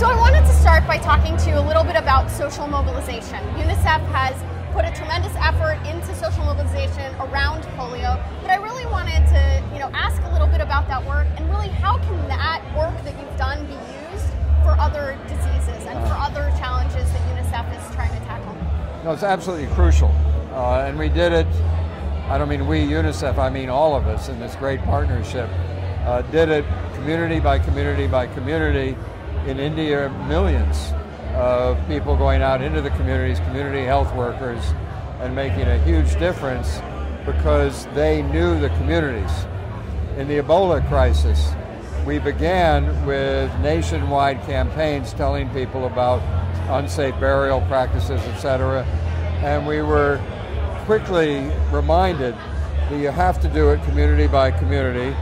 So I wanted to start by talking to you a little bit about social mobilization. UNICEF has put a tremendous effort into social mobilization around polio, but I really wanted to, you know, ask a little bit about that work and really how can that work that you've done be used for other diseases and for other challenges that UNICEF is trying to tackle? No, it's absolutely crucial, uh, and we did it. I don't mean we UNICEF. I mean all of us in this great partnership. Uh, did it community by community by community in India, millions of people going out into the communities, community health workers, and making a huge difference because they knew the communities. In the Ebola crisis, we began with nationwide campaigns telling people about unsafe burial practices, etc. And we were quickly reminded that you have to do it community by community,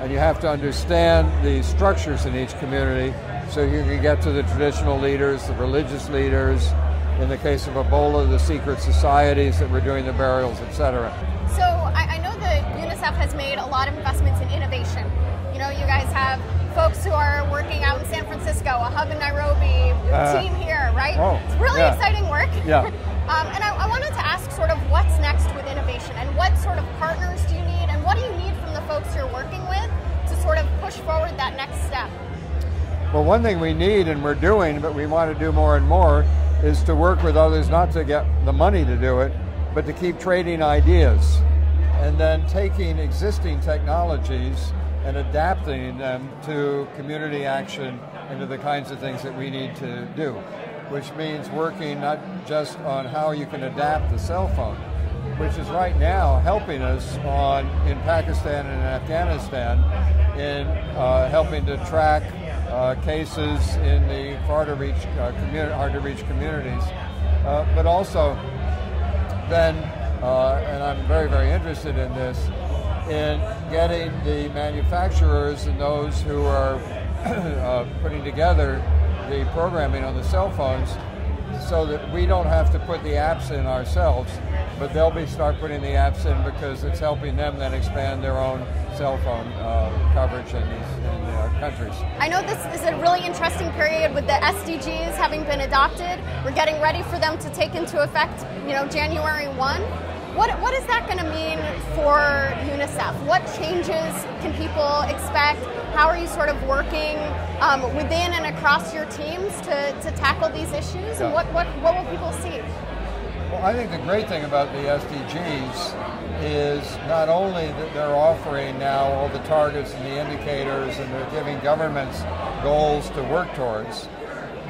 and you have to understand the structures in each community so you can get to the traditional leaders, the religious leaders, in the case of Ebola, the secret societies that were doing the burials, etc. So I, I, know that UNICEF has made a lot of investments in innovation. You know, you guys have folks who are working out in San Francisco, a hub in Nairobi, a uh, team here, right? Oh, it's really yeah. exciting work. Yeah. um, and I, I wanted to ask sort of what's next with innovation and what sort of partners do you need and what do you need from the folks you're working with to sort of push forward that next step? Well, one thing we need and we're doing, but we want to do more and more, is to work with others not to get the money to do it, but to keep trading ideas. And then taking existing technologies and adapting them to community action and to the kinds of things that we need to do, which means working not just on how you can adapt the cell phone, which is right now helping us on in Pakistan and Afghanistan in uh, helping to track uh, cases in the reach, uh, hard to reach communities, uh, but also then, uh, and I'm very, very interested in this, in getting the manufacturers and those who are uh, putting together the programming on the cell phones so that we don't have to put the apps in ourselves, but they'll be start putting the apps in because it's helping them then expand their own cell phone uh, coverage in these in, uh, countries. I know this is a really interesting period with the SDGs having been adopted. We're getting ready for them to take into effect, you know, January 1. What, what is that going to mean for UNICEF? What changes can people expect? How are you sort of working um, within and across your teams to, to tackle these issues? Yeah. And what, what, what will people see? Well, I think the great thing about the SDGs is not only that they're offering now all the targets and the indicators and they're giving governments goals to work towards,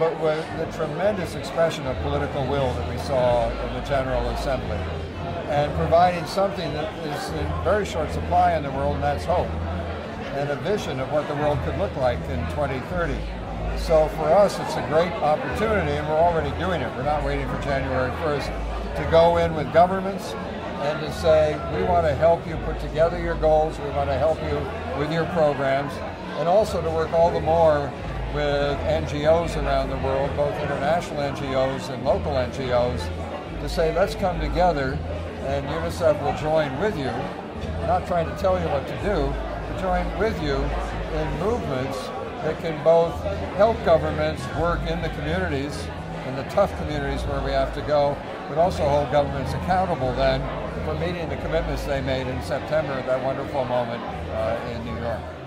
but with the tremendous expression of political will that we saw in the General Assembly and providing something that is in very short supply in the world, and that's hope, and a vision of what the world could look like in 2030. So for us, it's a great opportunity, and we're already doing it. We're not waiting for January 1st to go in with governments and to say, we want to help you put together your goals, we want to help you with your programs, and also to work all the more with NGOs around the world, both international NGOs and local NGOs, to say, let's come together and UNICEF will join with you, not trying to tell you what to do, but join with you in movements that can both help governments work in the communities, in the tough communities where we have to go, but also hold governments accountable then for meeting the commitments they made in September at that wonderful moment uh, in New York.